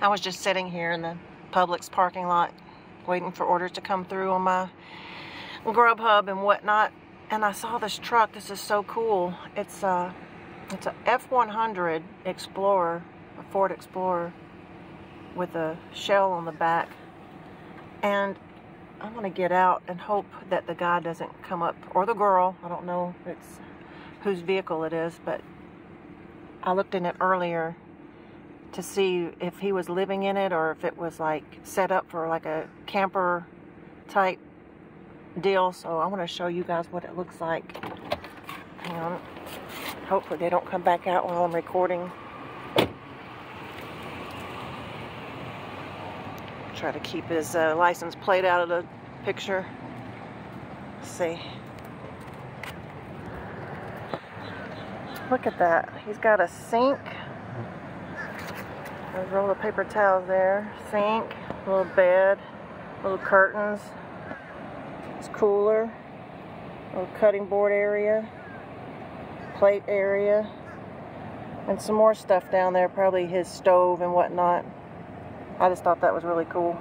I was just sitting here in the Publix parking lot waiting for orders to come through on my Grubhub and whatnot. And I saw this truck. This is so cool. It's a, it's a F100 Explorer, a Ford Explorer with a shell on the back. And I'm going to get out and hope that the guy doesn't come up, or the girl. I don't know it's whose vehicle it is, but I looked in it earlier to see if he was living in it or if it was like set up for like a camper type deal. So I want to show you guys what it looks like. Hang on. Hopefully they don't come back out while I'm recording. Try to keep his uh, license plate out of the picture. Let's see. Look at that. He's got a sink. There's a roll of paper towels there. Sink, little bed, little curtains. It's cooler. Little cutting board area. Plate area. And some more stuff down there. Probably his stove and whatnot. I just thought that was really cool.